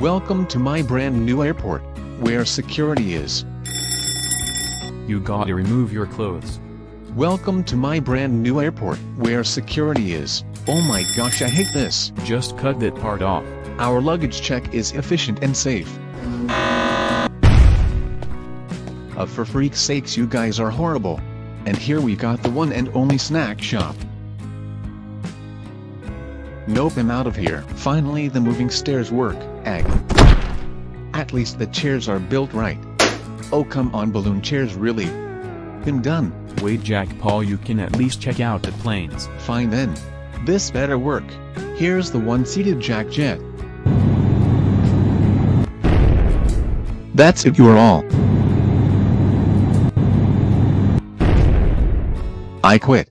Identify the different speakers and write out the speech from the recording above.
Speaker 1: Welcome to my brand new airport, where security is.
Speaker 2: You gotta remove your clothes.
Speaker 1: Welcome to my brand new airport, where security is. Oh my gosh I hate this.
Speaker 2: Just cut that part off.
Speaker 1: Our luggage check is efficient and safe. Uh, for freak's sakes you guys are horrible. And here we got the one and only snack shop. Nope I'm out of here. Finally the moving stairs work, egg. At least the chairs are built right. Oh come on balloon chairs really. I'm done.
Speaker 2: Wait Jack Paul you can at least check out the planes.
Speaker 1: Fine then. This better work. Here's the one-seated Jack Jet. That's it you're all. I quit.